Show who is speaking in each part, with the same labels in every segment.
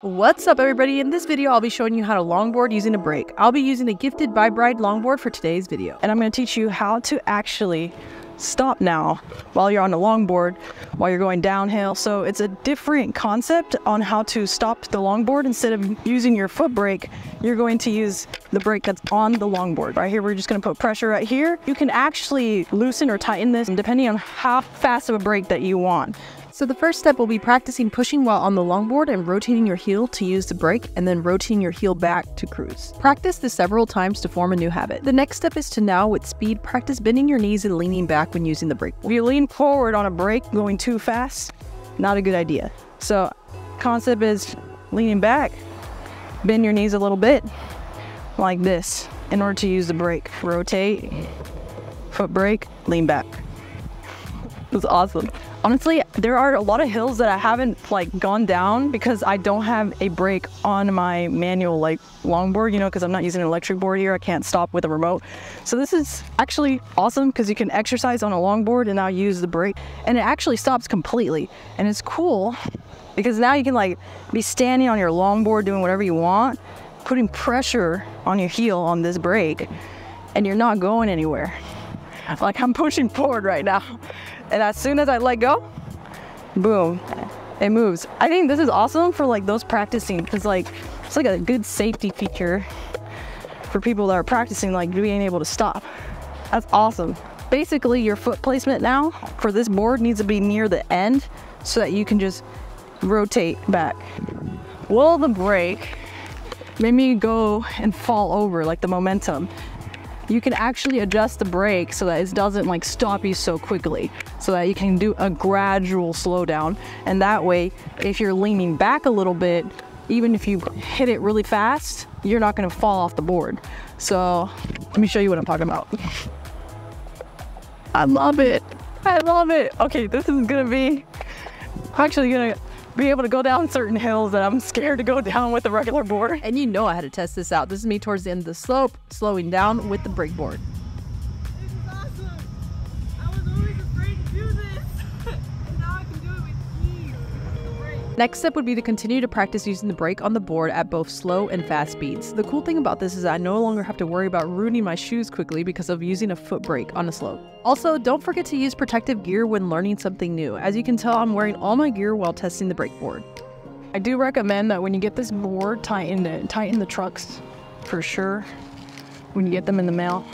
Speaker 1: What's up everybody? In this video, I'll be showing you how to longboard using a brake. I'll be using a gifted Vibe Ride longboard for today's video.
Speaker 2: And I'm gonna teach you how to actually stop now while you're on a longboard, while you're going downhill. So it's a different concept on how to stop the longboard. Instead of using your foot brake, you're going to use the brake that's on the longboard. Right here, we're just gonna put pressure right here. You can actually loosen or tighten this depending on how fast of a brake that you want.
Speaker 1: So the first step will be practicing pushing while on the longboard and rotating your heel to use the brake and then rotating your heel back to cruise. Practice this several times to form a new habit. The next step is to now with speed practice bending your knees and leaning back when using the brake.
Speaker 2: If you lean forward on a brake going too fast, not a good idea. So concept is leaning back, bend your knees a little bit like this in order to use the brake. Rotate, foot brake, lean back. It was awesome. Honestly, there are a lot of hills that I haven't like gone down because I don't have a brake on my manual like longboard, you know, because I'm not using an electric board here. I can't stop with a remote. So this is actually awesome because you can exercise on a longboard and now use the brake and it actually stops completely. And it's cool because now you can like be standing on your longboard doing whatever you want, putting pressure on your heel on this brake and you're not going anywhere. Like I'm pushing forward right now. And as soon as I let go, boom, it moves. I think this is awesome for like those practicing because like it's like a good safety feature for people that are practicing like being able to stop. That's awesome. Basically your foot placement now for this board needs to be near the end so that you can just rotate back. Will the brake made me go and fall over like the momentum you can actually adjust the brake so that it doesn't like stop you so quickly so that you can do a gradual slowdown. And that way if you're leaning back a little bit even if you hit it really fast you're not going to fall off the board. So let me show you what I'm talking about. I love it. I love it. Okay this is gonna be actually gonna be able to go down certain hills that I'm scared to go down with a regular board.
Speaker 1: And you know I had to test this out. This is me towards the end of the slope, slowing down with the brake Next step would be to continue to practice using the brake on the board at both slow and fast speeds. The cool thing about this is I no longer have to worry about ruining my shoes quickly because of using a foot brake on a slope. Also, don't forget to use protective gear when learning something new. As you can tell, I'm wearing all my gear while testing the brake board.
Speaker 2: I do recommend that when you get this board, tighten it, tighten the trucks for sure when you get them in the mail.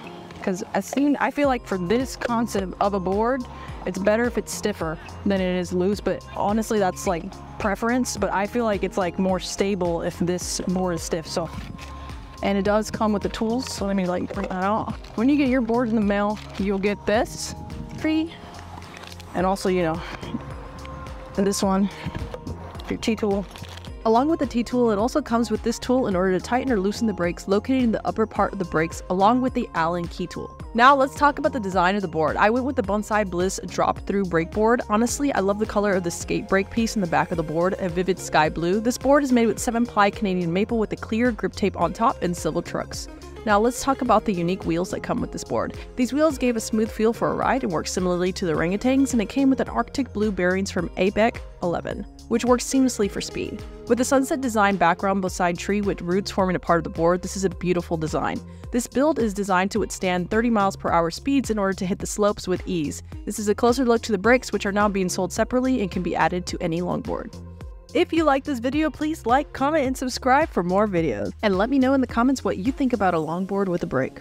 Speaker 2: Because as seen, I feel like for this concept of a board, it's better if it's stiffer than it is loose, but honestly, that's like preference. But I feel like it's like more stable if this board is stiff. So, and it does come with the tools. So let me like bring that out. When you get your board in the mail, you'll get this free, and also you know, this one, your T-tool,
Speaker 1: Along with the T-tool, it also comes with this tool in order to tighten or loosen the brakes located in the upper part of the brakes along with the Allen key tool. Now let's talk about the design of the board. I went with the Bonsai Bliss drop through brake board. Honestly, I love the color of the skate brake piece in the back of the board, a vivid sky blue. This board is made with 7 ply Canadian maple with a clear grip tape on top and silver trucks. Now let's talk about the unique wheels that come with this board. These wheels gave a smooth feel for a ride and work similarly to the Orangatangs and it came with an Arctic blue bearings from ABEC 11, which works seamlessly for speed. With the sunset design background beside tree with roots forming a part of the board, this is a beautiful design. This build is designed to withstand 30 miles per hour speeds in order to hit the slopes with ease. This is a closer look to the brakes which are now being sold separately and can be added to any longboard. If you like this video, please like, comment, and subscribe for more videos. And let me know in the comments what you think about a longboard with a brake.